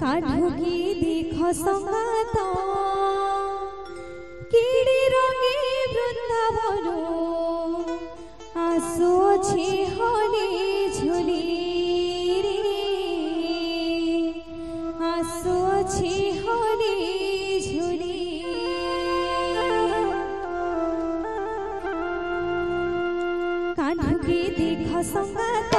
কাঢ় কি দেখ সঙ্গাত কিড়ি রঙে বৃন্দাবন। আসুছে হলে ঝুলি আসুছে হলে ঝুলি কাঢ় কি দেখ সঙ্গাত